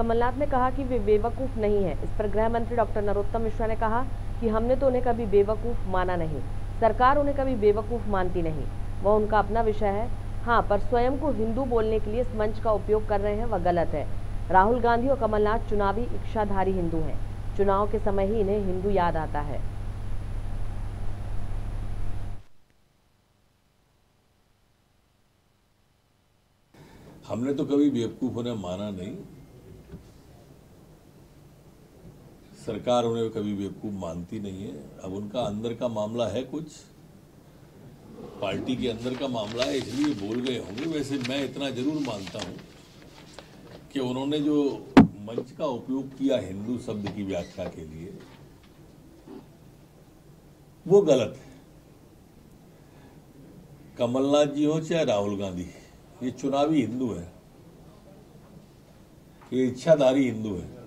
कमलनाथ ने कहा कि वे बेवकूफ़ नहीं है। इस पर गृह मंत्री डॉक्टर नरोत्तम मिश्रा ने कहा कि हमने तो उन्हें कभी बेवकूफ़ माना नहीं। सरकार उन्हें कभी बेवकूफ़ मानती नहीं। वह उनका अपना विषय है। हाँ पर स्वयं को हिंदू बोलने के लिए इस मंच का उपयोग कर रहे हैं, वह गलत है। राहुल गांधी और कमलनाथ चुनावी इच्छाधारी हिंदू हैं। चुनाव के समय ही इन्हें हिंदू याद आता है। हमने तो कभी बेवकूफ़ उन्हें माना नहीं। सरकार उन्हें कभी बेवकूफ़ मानती नहीं है। अब उनका अंदर का मामला है कुछ। पार्टी के अंदर का मामला है, इसलिए बोल गए होंगे। वैसे मैं इतना ज़रूर मानता हूँ कि उन्होंने जो मंच का उपयोग किया हिंदू शब्द की व्याख्या के लिए, वो गलत है। कमलनाथ जी हो चाहे राहुल गांधी, ये चुनावी हिंदू है। ये इच्छाधारी हिंदू है।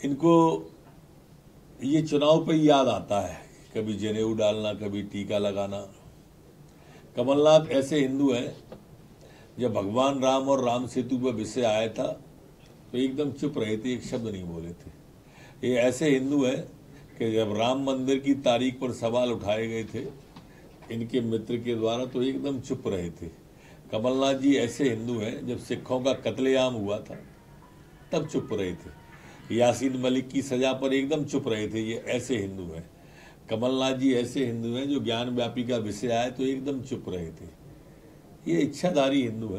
इनको ये चुनाव पे याद आता है, कभी जनेऊ डालना, कभी टीका लगाना। कमलनाथ ऐसे हिंदू हैं, जब भगवान राम और राम सेतु पर विषय आया था तो एकदम चुप रहे थे, एक शब्द नहीं बोले थे। ये ऐसे हिंदू हैं कि जब राम मंदिर की तारीख पर सवाल उठाए गए थे, इनके मित्र के द्वारा तो एकदम चुप रहे थे। कमलनाथ जी ऐसे हिंदू हैं, जब सिखों का कत्लेआम हुआ था, तब चुप रहे थे। यासीन मलिक की सजा पर एकदम चुप रहे थे, ये ऐसे हिंदू हैं। कमलनाथ जी ऐसे हिंदू हैं जो ज्ञान व्यापी का विषय आए तो एकदम चुप रहे थे। ये इच्छाधारी हिंदू है।